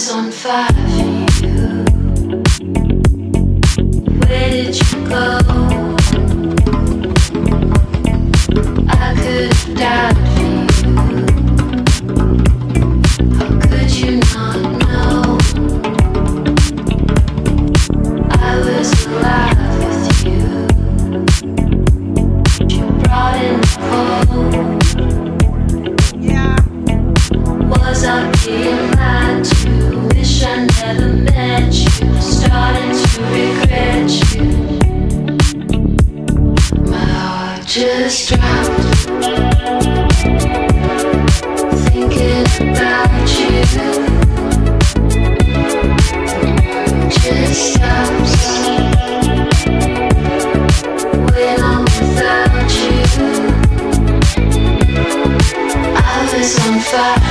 was on fire for you. Where did you go? I could have died for you. How could you not know? I was alive with you. You brought in the cold. Was I being just dropped. Thinking about you. Just stops. When I'm without you. I was on fire.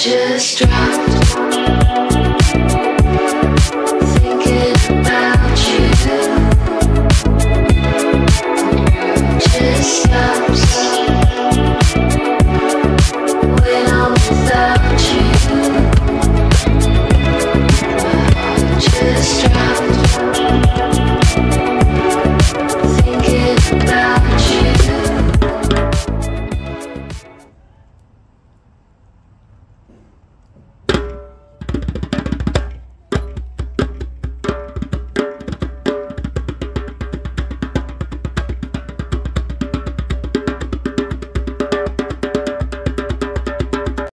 just dropped.